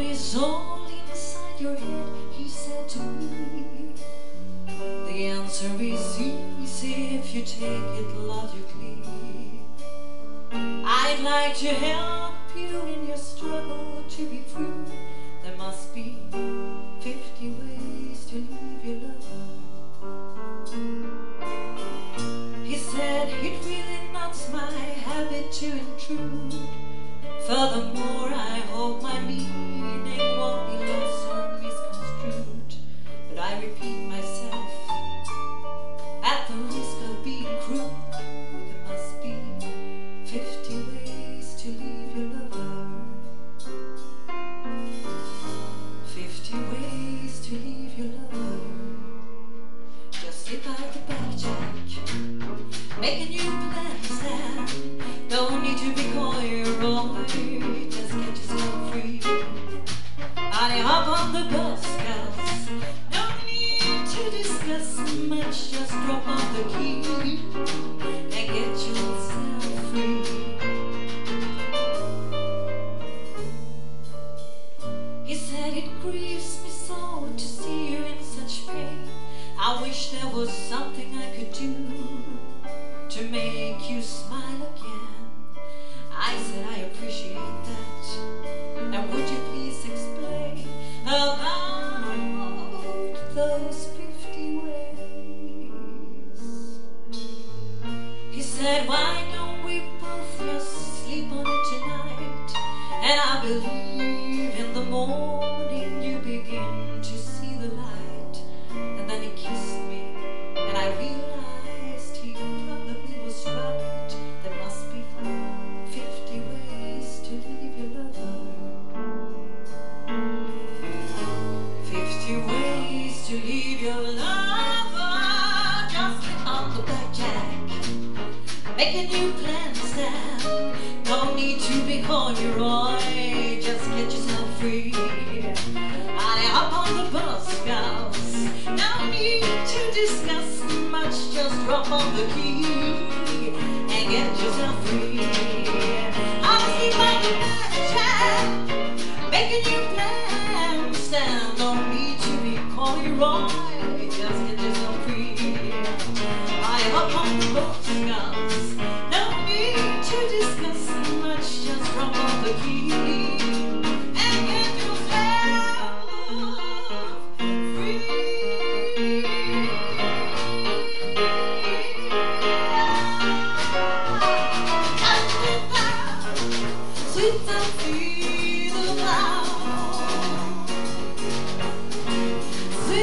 is all inside your head, he said to me. The answer is easy if you take it logically. I'd like to help you in your struggle to be free. There must be 50 ways to leave your lover. He said it really not my habit to intrude. Furthermore, I hope my meaning won't be lost or misconstrued. But I repeat myself, at the risk of being crude, there must be 50 ways to leave your lover. 50 ways to leave your lover. Just slip out the back, Jack. Make a new plan, Sam. Don't need to be coy Honey, hop on the bus, gals. No need to discuss much. Just drop off the key and get yourself free. He said it grieves me so to see you in such pain. I wish there was something I could do to make you smile again. I said I appreciate that. Said, why don't we both just sleep on it tonight? And I believe in the morning you begin to see the light. And then he kissed me, and I realized he probably was right. There must be 50 ways to leave your lover. 50 ways to leave your lover. Just on the blackjack. Make a new plan, Stan. No need to be corduroy. Just get yourself free. I hop on the bus, gals. No need to discuss much. Just drop on the key and get yourself free. I'll see my blackjack. Make a new plan, Stan. No need to be corduroy. Just get yourself free. I hop on the bus,